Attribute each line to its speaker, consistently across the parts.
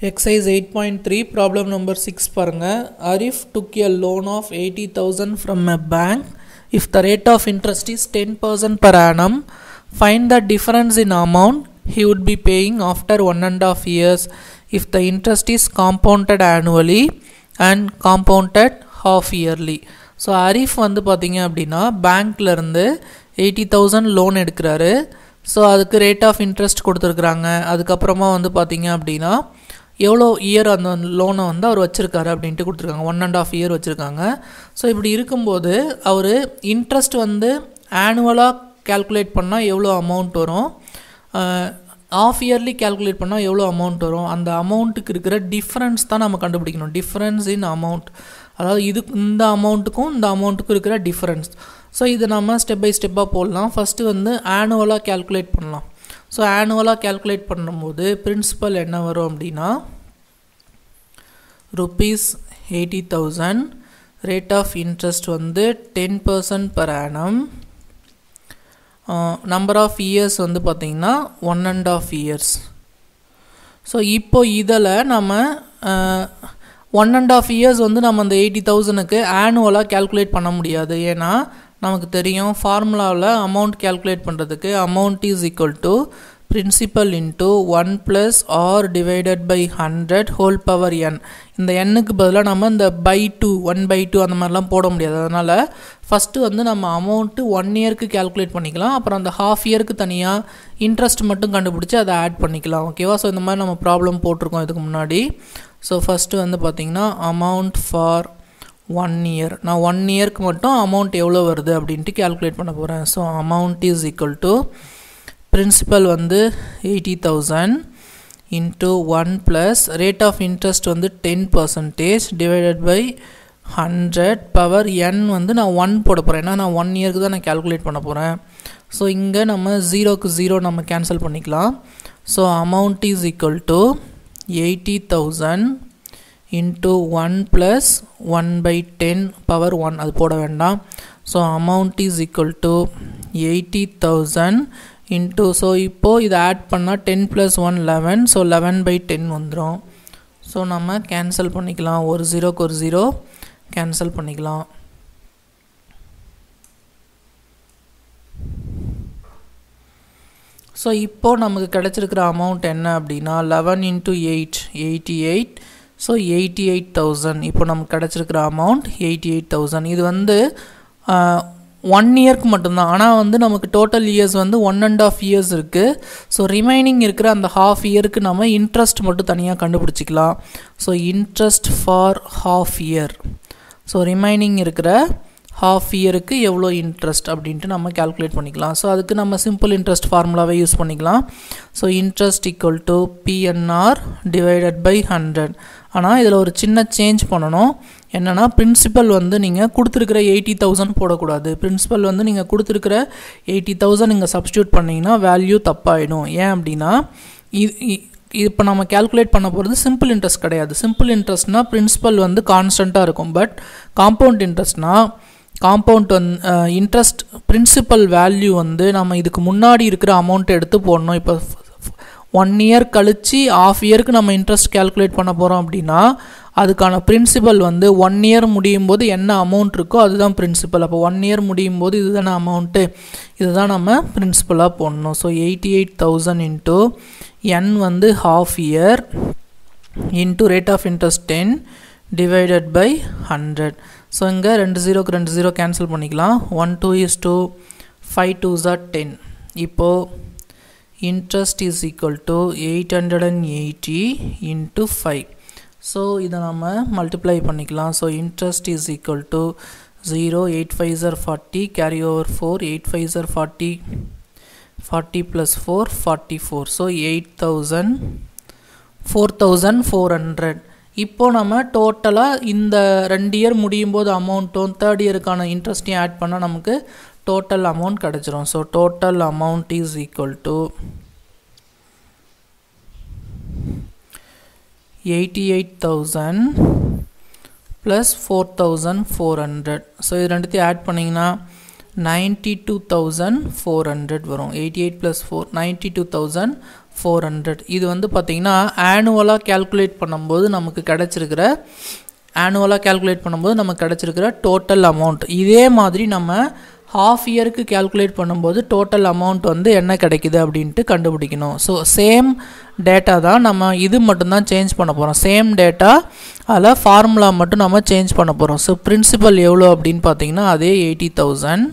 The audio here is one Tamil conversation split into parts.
Speaker 1: Exercise eight point three problem number six பாருங்கள் Arif took a loan of eighty thousand from a bank if the rate of interest is ten percent per annum find the difference in amount he would be paying after one and half years if the interest is compounded annually and compounded half yearly so Arif வந்து பார்த்திங்க அப்படின்னா பேங்க்லேருந்து எயிட்டி தௌசண்ட் லோன் எடுக்கிறாரு ஸோ அதுக்கு ரேட் ஆஃப் இன்ட்ரெஸ்ட் கொடுத்துருக்குறாங்க அதுக்கப்புறமா வந்து பார்த்திங்க அப்படின்னா எவ்வளோ இயர் அந்த லோனை வந்து அவர் வச்சுருக்காரு அப்படின்ட்டு கொடுத்துருக்காங்க. ஒன் அண்ட் ஆஃப் இயர் வச்சுருக்காங்க. ஸோ இப்படி இருக்கும்போது அவர் இன்ட்ரெஸ்ட் வந்து ஆனுவலாக கேல்குலேட் பண்ணால் எவ்வளோ அமௌண்ட் வரும்? ஆஃப் இயர்லி கேல்குலேட் பண்ணால் எவ்வளோ அமௌண்ட் வரும்? அந்த அமௌண்ட்டுக்கு இருக்கிற டிஃப்ரென்ஸ் தான் நம்ம கண்டுபிடிக்கணும். டிஃப்ரென்ஸ் இன் அமௌண்ட் அதாவது இது இந்த அமௌண்ட்டுக்கும் இந்த அமௌண்ட்டுக்கும் இருக்கிற டிஃப்ரென்ஸ் ஸோ இதை நம்ம ஸ்டெப் பை ஸ்டெப்பாக போடலாம். ஃபஸ்ட்டு வந்து ஆனுவலாக கேல்குலேட் பண்ணலாம். ஸோ ஆனுவலாக கேல்குலேட் பண்ணும்போது பிரின்சிபல் என்ன வரும் அப்படின்னா rupees eighty thousand rate of interest வந்து ten percent per annum number of years வந்து பார்த்திங்கன்னா one and half years so இப்போ இதில் நம்ம ஒன் அண்ட் ஆஃப் இயர்ஸ் வந்து நம்ம அந்த எயிட்டி தௌசணுக்கு ஆனுவலாக கேல்குலேட் பண்ண முடியாது. ஏன்னா நமக்கு தெரியும். ஃபார்முலாவில் அமௌண்ட் கேல்குலேட் பண்ணுறதுக்கு amount is equal to principal into one plus R divided by hundred whole power N இந்த எண்ணுக்கு பதிலாக நம்ம இந்த by two one by two அந்த மாதிரிலாம் போட முடியாது. அதனால் ஃபஸ்ட்டு வந்து நம்ம அமௌண்ட்டு ஒன் இயருக்கு கேல்குலேட் பண்ணிக்கலாம். அப்புறம் அந்த ஹாஃப் இயருக்கு தனியாக இன்ட்ரெஸ்ட் மட்டும் கண்டுபிடிச்சி அதை ஆட் பண்ணிக்கலாம். ஓகேவா ஸோ இந்த மாதிரி நம்ம ப்ராப்ளம் போட்டிருக்கோம் இதுக்கு முன்னாடி. ஸோ ஃபஸ்ட்டு வந்து பார்த்திங்கன்னா அமௌண்ட் ஃபார் ஒன் இயர் நான் ஒன் இயர்க்கு மட்டும் அமௌண்ட் எவ்வளோ வருது அப்படின்ட்டு கேல்குலேட் பண்ண போகிறேன் so amount is equal to principal வந்து eighty thousand into one plus rate of interest வந்து ten percentage divided by hundred power N வந்து நான் ஒன் போட போகிறேன் ஏன்னா நான் ஒன் இயருக்கு தான் நான் கேல்குலேட் பண்ண போகிறேன் ஸோ இங்கே நம்ம ஜீரோக்கு ஜீரோ நம்ம கேன்சல் பண்ணிக்கலாம். So amount is equal to eighty thousand into one plus one by ten power one அது போட வேண்டாம். So amount is equal to eighty thousand into so இப்போது இதை ஆட் பண்ணால் ten plus one eleven so eleven by ten வந்துடும் ஸோ நம்ம கேன்சல் பண்ணிக்கலாம். ஒரு ஜீரோக்கு ஒரு ஜீரோ கேன்சல் பண்ணிக்கலாம். ஸோ இப்போது நமக்கு கிடச்சிருக்கிற அமௌண்ட் என்ன அப்படின்னா eleven into eight eighty eight so eighty eight thousand இப்போ நமக்கு கிடச்சிருக்கிற அமௌண்ட் எயிட்டி எயிட் தௌசண்ட் இது வந்து ஒன் இயர்க்கு மட்டும்தான். ஆனால் வந்து நமக்கு டோட்டல் இயர்ஸ் வந்து ஒன் அண்ட் ஆஃப் இயர்ஸ் இருக்குது ஸோ ரிமைனிங் இருக்கிற அந்த ஹாஃப் இயருக்கு நம்ம இன்ட்ரெஸ்ட் மட்டும் தனியாக கண்டுபிடிச்சிக்கலாம். So interest for half year so remaining இருக்கிற ஹாஃப் இயருக்கு எவ்வளோ இன்ட்ரெஸ்ட் அப்படின்ட்டு நம்ம கேல்குலேட் பண்ணிக்கலாம். ஸோ அதுக்கு நம்ம சிம்பிள் இன்ட்ரெஸ்ட் ஃபார்முலாவே யூஸ் பண்ணிக்கலாம். So interest equal to PNR divided by hundred ஆனால் இதில் ஒரு சின்ன சேஞ்ச் பண்ணணும். என்னென்னா பிரின்சிபல் வந்து நீங்கள் கொடுத்துருக்கிற எயிட்டி தௌசண்ட் போடக்கூடாது. பிரின்சிபல் வந்து நீங்கள் கொடுத்துருக்கிற எயிட்டி தௌசண்ட் நீங்கள் சப்ஸ்டியூட் பண்ணிங்கன்னா வேல்யூ தப்பாயிடும். ஏன் அப்படின்னா இப்போ நம்ம கேல்குலேட் பண்ண போகிறது சிம்பிள் இன்ட்ரெஸ்ட் கிடையாது. சிம்பிள் இன்ட்ரெஸ்ட்னால் பிரின்சிபல் வந்து கான்ஸ்டண்ட்டாக இருக்கும். பட் காம்பவுண்ட் இன்ட்ரெஸ்ட்னால் காம்பவுண்ட் வந் இன்ட்ரெஸ்ட் பிரின்சிபல் வேல்யூ வந்து நம்ம இதுக்கு முன்னாடி இருக்கிற அமௌண்ட் எடுத்து போடணும். இப்போ ஒன் இயர் கழித்து ஆஃப் இயருக்கு நம்ம இன்ட்ரெஸ்ட் கேல்குலேட் பண்ண போகிறோம் அப்படின்னா அதுக்கான பிரின்சிபல் வந்து ஒன் இயர் முடியும் போது என்ன அமௌண்ட் இருக்கோ அதுதான் பிரின்சிபல் அப்போ ஒன் இயர் முடியும் போது இதுதானே அமௌண்ட்டு இதுதான் நம்ம பிரின்சிபலாக போடணும். So eighty eight thousand into N வந்து half year into rate of interest ten divided by hundred so இங்கே ரெண்டு ஜீரோக்கு ரெண்டு ஜீரோ கேன்சல் பண்ணிக்கலாம். One two is two five two jar ten இப்போது interest is equal to eight hundred and eighty into five so இதை நம்ம மல்டிப்ளை பண்ணிக்கலாம். So interest is equal to zero eight five ஜர் forty carry over four eight five ஜர் forty forty plus four forty four so eight thousand four thousand four hundred இப்போது நம்ம டோட்டலாக இந்த ரெண்டு இயர் முடியும் போது அமௌண்ட்டும் தேர்ட் இயருக்கான இன்ட்ரெஸ்ட்டையும் ஆட் பண்ணால் நமக்கு டோட்டல் அமௌண்ட் கிடச்சிரும். So total amount is equal to eighty eight thousand plus four thousand four hundred so இது ரெண்டுத்தையும் ஆட் பண்ணிங்கன்னா ninety two thousand four hundred வரும். Eighty eight plus four ninety two thousand four hundred இது வந்து பார்த்திங்கன்னா ஆனுவலாக கேல்குலேட் பண்ணும்போது நமக்கு கிடச்சிருக்கிற ஆனுவலாக கேல்குலேட் பண்ணும்போது நமக்கு கிடச்சிருக்கிற டோட்டல் அமௌண்ட் இதே மாதிரி நம்ம ஹாஃப் இயருக்கு கேல்குலேட் பண்ணும்போது டோட்டல் அமௌண்ட் வந்து என்ன கிடைக்குது அப்படின்ட்டு கண்டுபிடிக்கணும். ஸோ சேம் டேட்டா தான் நம்ம இது மட்டும்தான் சேஞ்ச் பண்ண போகிறோம் சேம் டேட்டா அதில் ஃபார்முலா மட்டும் நம்ம சேஞ்ச் பண்ண போகிறோம் ஸோ பிரின்சிபல் எவ்வளோ அப்படின்னு பார்த்தீங்கன்னா அதே eighty thousand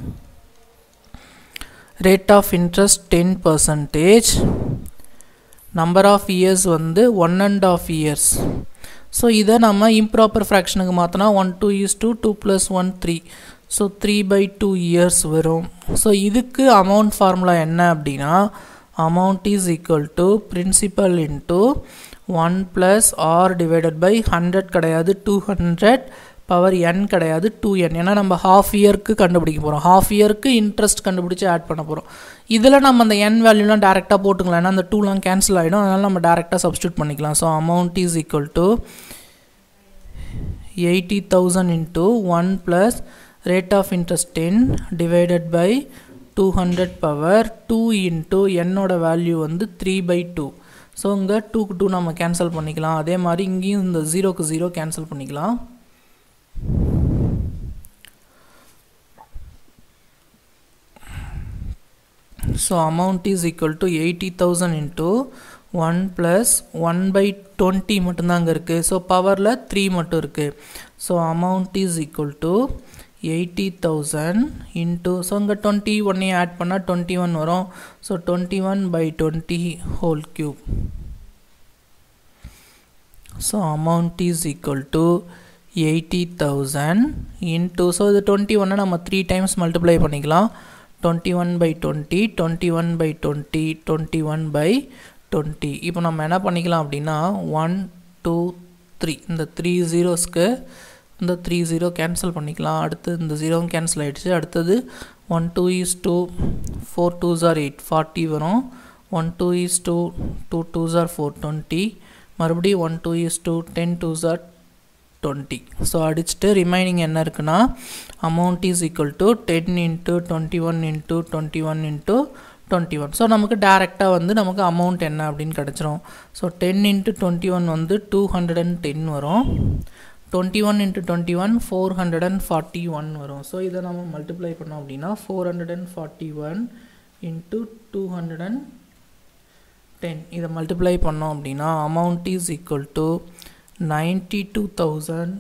Speaker 1: rate of interest ten percentage number of years வந்து one and half years so இதை நம்ம இம்ப்ராப்பர் ஃப்ராக்ஷனுக்கு மாற்றினா one two is two two plus one three so three by two years வரும். ஸோ இதுக்கு அமௌண்ட் ஃபார்முலா என்ன அப்படின்னா amount is equal to principal into one plus R divided by hundred கிடையாது டூ ஹண்ட்ரட் பவர் என் கிடையாது டூ என் ஏன்னா நம்ம ஹாஃப் இயருக்கு கண்டுபிடிக்க போகிறோம் ஹாஃப் இயருக்கு இன்ட்ரெஸ்ட் கண்டுபிடிச்சி ஆட் பண்ண போகிறோம் இதில் நம்ம அந்த என் வேல்யூலாம் டேரெக்டாக போட்டுக்கலாம். ஏன்னா அந்த டூலாம் கேன்சல் ஆகிடும் அதனால் நம்ம டேரெக்டாக சப்ஸ்டியூட் பண்ணிக்கலாம். So amount is equal to eighty thousand into one plus rate of interest 10 divided by 200 power 2 into என்னோட வேல்யூ வந்து த்ரீ பை டூ ஸோ இங்கே டூக்கு டூ நம்ம கேன்சல் பண்ணிக்கலாம். அதே மாதிரி இங்கேயும் இந்த ஜீரோக்கு ஜீரோ கேன்சல் பண்ணிக்கலாம். So amount is equal to eighty thousand into one plus one by twenty மட்டும்தான் அங்கே இருக்குது ஸோ பவரில் த்ரீ மட்டும் இருக்குது so amount is equal to eighty thousand into so இங்கே டுவெண்ட்டி ஒன்னே ஆட் பண்ணால் டுவெண்ட்டி ஒன் வரும். So twenty one by twenty whole cube so amount is equal to eighty thousand into so இது டுவெண்ட்டி ஒன்னை நம்ம த்ரீ டைம்ஸ் மல்டிப்ளை பண்ணிக்கலாம். Twenty one by twenty twenty one by twenty twenty one by twenty இப்போ நம்ம என்ன பண்ணிக்கலாம் அப்படின்னா ஒன் டூ த்ரீ இந்த த்ரீ ஜீரோஸ்க்கு இந்த த்ரீ ஜீரோ கேன்சல் பண்ணிக்கலாம். அடுத்து இந்த ஜீரோவும் கேன்சல் ஆகிடுச்சு அடுத்தது one two is two four two jar eight forty வரும். One two is two two two jar four twenty மறுபடியும் one two is two ten two jar twenty so அடிச்சுட்டு ரிமைனிங் என்ன இருக்குன்னா amount is equal to ten into twenty one into twenty one into twenty one so நமக்கு டேரெக்டாக வந்து நமக்கு அமௌண்ட் என்ன அப்படின்னு கிடச்சிரும். So ten into twenty one வந்து டூ ஹண்ட்ரட் அண்ட் டென் வரும். Twenty one into twenty one four hundred and forty one வரும். ஸோ இதை நம்ம மல்டிப்ளை பண்ணோம் அப்படின்னா four hundred and forty one into two hundred and ten இதை மல்டிப்ளை பண்ணோம் அப்படின்னா amount is equal to ninety two thousand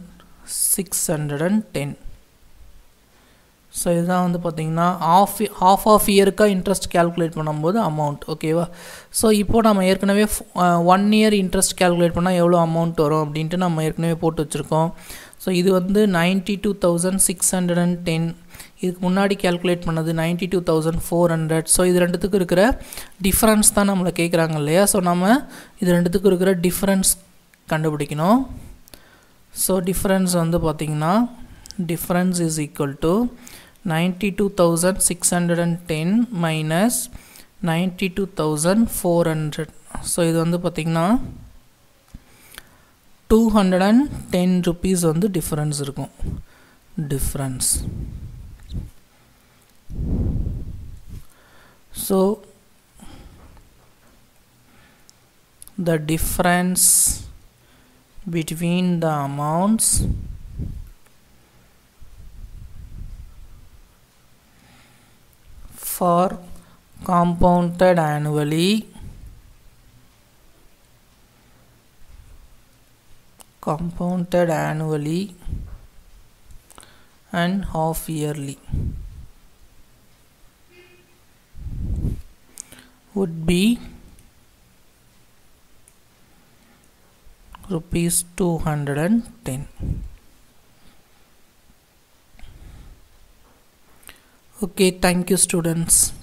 Speaker 1: six hundred and ten so இதுதான் வந்து பார்த்திங்கன்னா ஆஃப் ஆஃப் ஆஃப் இயருக்காக இன்ட்ரெஸ்ட் கேல்குலேட் பண்ணும்போது அமௌண்ட் ஓகேவா ஸோ இப்போது நம்ம ஏற்கனவே ஒன் இயர் இன்ட்ரெஸ்ட் கேல்குலேட் பண்ணால் எவ்வளோ அமௌண்ட் வரும் அப்படின்ட்டு நம்ம ஏற்கனவே போட்டு வச்சுருக்கோம். ஸோ இது வந்து ninety two thousand six hundred and ten இதுக்கு முன்னாடி கேல்குலேட் பண்ணது ninety two thousand four hundred so இது ரெண்டுத்துக்கும் இருக்கிற டிஃப்ரென்ஸ் தான் நம்மளை கேட்குறாங்க இல்லையா? ஸோ நம்ம இது ரெண்டுத்துக்கும் இருக்கிற டிஃப்ரென்ஸ் கண்டுபிடிக்கணும். ஸோ டிஃப்ரென்ஸ் வந்து பார்த்திங்கன்னா difference is equal to 92610 minus 92400 so இது வந்து பார்த்திங்கன்னா two hundred and ten rupees வந்து டிஃப்ரென்ஸ் இருக்கும். Difference so the difference between the amounts for compounded annually. Compounded annually and half yearly would be rupees 210 okay thank you students